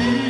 you.